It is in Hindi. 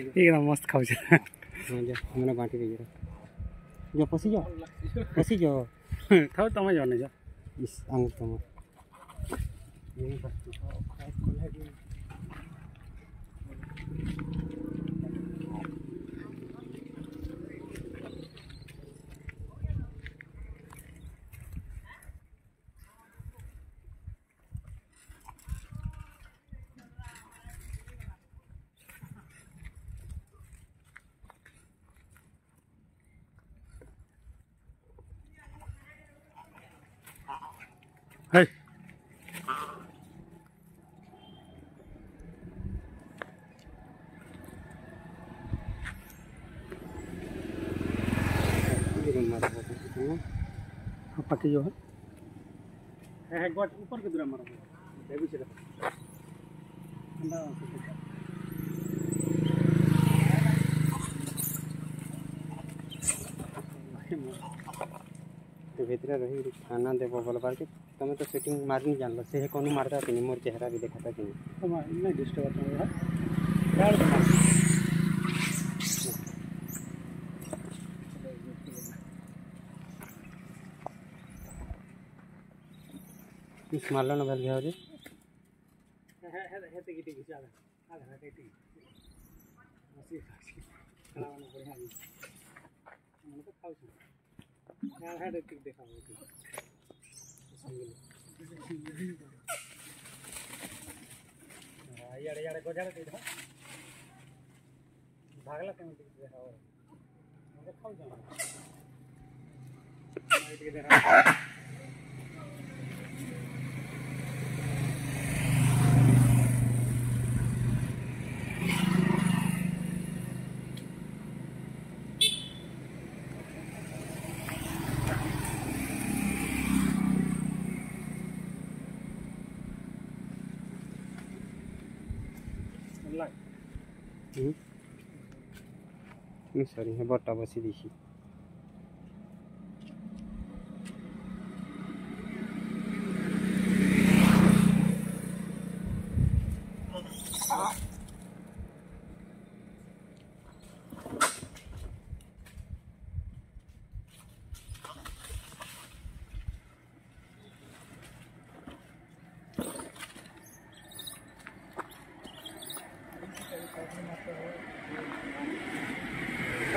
एकदम मस्त खाउँछ मलाई बाँटी दिएर जो। पसिज पसिज खाऊ तमै झर्ने छ इस आङ तम त है पक्की जो है गोट ऊपर के दूरा मारा देवी तो भितर रही खाना देव बोलबार के। तुम तो सेटिंग मारनी जान से कौन मारता कि मोर चेहरा भी देखा कि है इस ना भल ते बढ़िया तो देखा हो याडे गोजाडे ते भागला देखा देखा सरी हे बट्टा बसी देखी